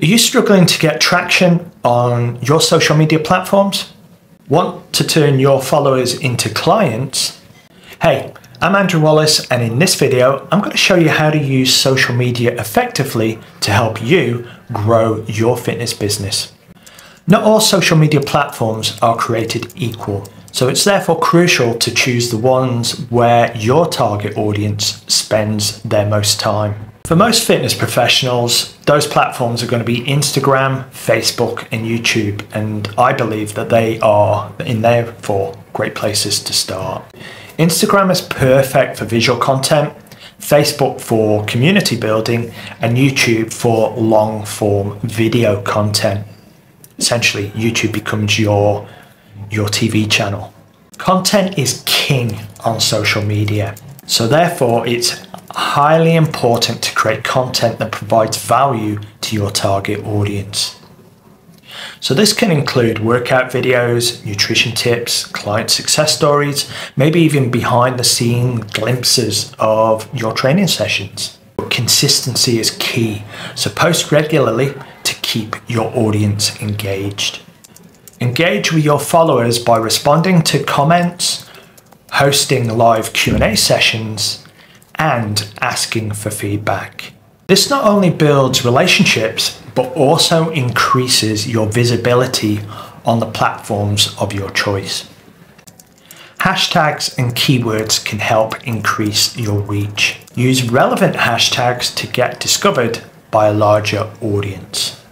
Are you struggling to get traction on your social media platforms? Want to turn your followers into clients? Hey, I'm Andrew Wallis and in this video I'm going to show you how to use social media effectively to help you grow your fitness business. Not all social media platforms are created equal, so it's therefore crucial to choose the ones where your target audience spends their most time. For most fitness professionals, those platforms are going to be Instagram, Facebook, and YouTube, and I believe that they are, in therefore, great places to start. Instagram is perfect for visual content, Facebook for community building, and YouTube for long form video content essentially YouTube becomes your your TV channel. Content is king on social media. So therefore it's highly important to create content that provides value to your target audience. So this can include workout videos, nutrition tips, client success stories, maybe even behind the scene glimpses of your training sessions. Consistency is key. So post regularly to keep your audience engaged. Engage with your followers by responding to comments, hosting live Q&A sessions, and asking for feedback. This not only builds relationships, but also increases your visibility on the platforms of your choice. Hashtags and keywords can help increase your reach. Use relevant hashtags to get discovered by a larger audience.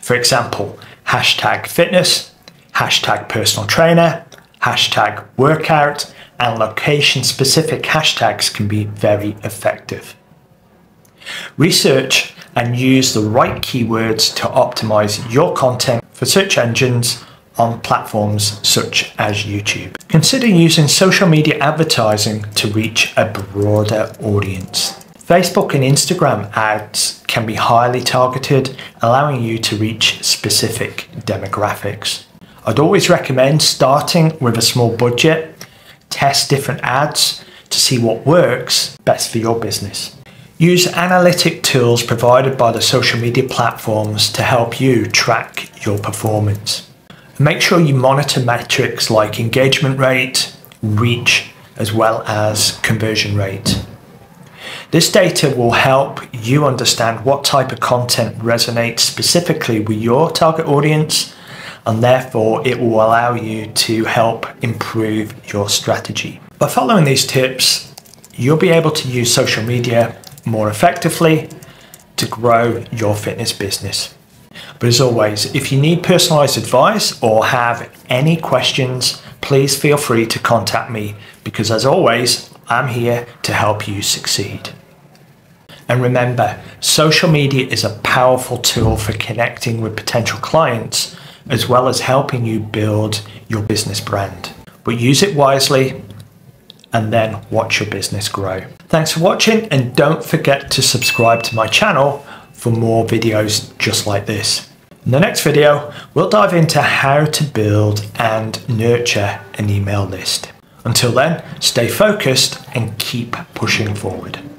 For example, hashtag fitness, hashtag personal trainer, hashtag workout, and location specific hashtags can be very effective. Research and use the right keywords to optimize your content for search engines on platforms such as YouTube. Consider using social media advertising to reach a broader audience. Facebook and Instagram ads can be highly targeted, allowing you to reach specific demographics. I'd always recommend starting with a small budget, test different ads to see what works best for your business. Use analytic tools provided by the social media platforms to help you track your performance. Make sure you monitor metrics like engagement rate, reach, as well as conversion rate. This data will help you understand what type of content resonates specifically with your target audience and therefore it will allow you to help improve your strategy. By following these tips, you'll be able to use social media more effectively to grow your fitness business. But as always, if you need personalized advice or have any questions, please feel free to contact me because as always, I'm here to help you succeed. And remember, social media is a powerful tool for connecting with potential clients as well as helping you build your business brand. But use it wisely and then watch your business grow. Thanks for watching and don't forget to subscribe to my channel for more videos just like this. In the next video, we'll dive into how to build and nurture an email list. Until then, stay focused and keep pushing forward.